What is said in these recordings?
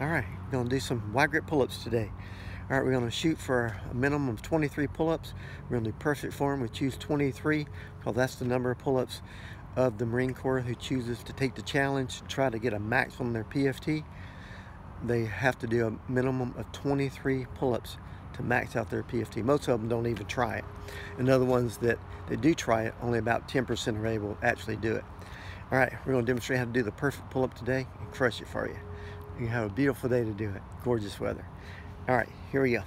All right, we're gonna do some wide grip pull-ups today. All right, we're gonna shoot for a minimum of 23 pull-ups. We're gonna do perfect form. We choose 23 because that's the number of pull-ups of the Marine Corps who chooses to take the challenge, try to get a max on their PFT. They have to do a minimum of 23 pull-ups to max out their PFT. Most of them don't even try it. And other ones that, they do try it, only about 10% are able to actually do it. All right, we're gonna demonstrate how to do the perfect pull-up today and crush it for you. You have a beautiful day to do it. Gorgeous weather. All right, here we go. All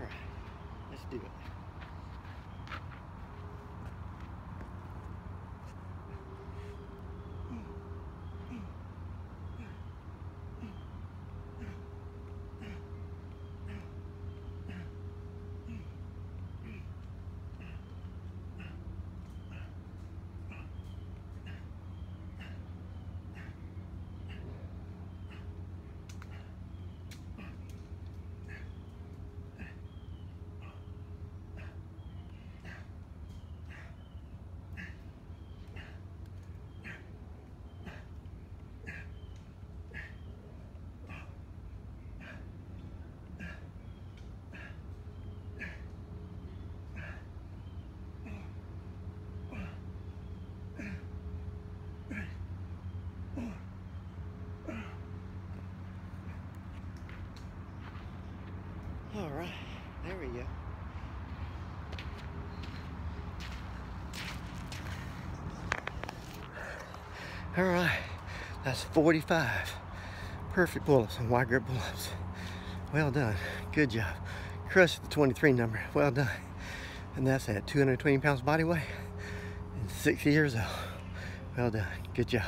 right, let's do it. All right, there we go. All right, that's 45 perfect pull-ups and wide grip pull-ups. Well done, good job. Crushed the 23 number, well done. And that's at 220 pounds body weight and 60 years old. Well done, good job.